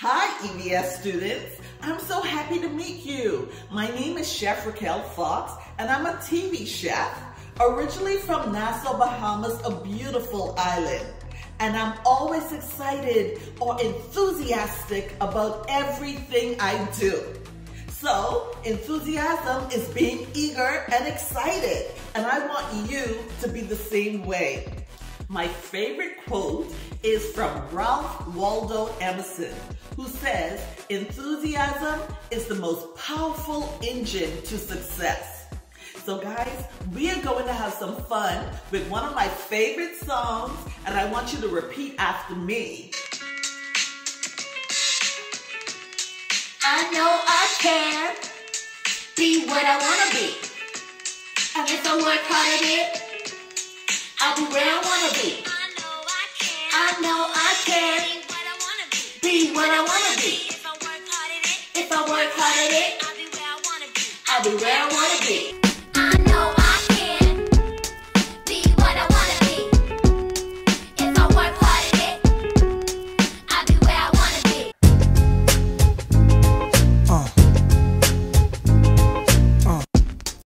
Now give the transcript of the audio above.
EVS students. I'm so happy to meet you. My name is Chef Raquel Fox, and I'm a TV chef, originally from Nassau, Bahamas, a beautiful island. And I'm always excited or enthusiastic about everything I do. So, enthusiasm is being eager and excited, and I want you to be the same way. My favorite quote is from Ralph Waldo Emerson, who says, enthusiasm is the most powerful engine to success. So guys, we are going to have some fun with one of my favorite songs, and I want you to repeat after me. I know I can be what I want to be. And if I work hard at it, know I can. Be what I wanna be. If I work hard at it, if I work hard at it, I'll be where I wanna be. I'll be where I wanna be.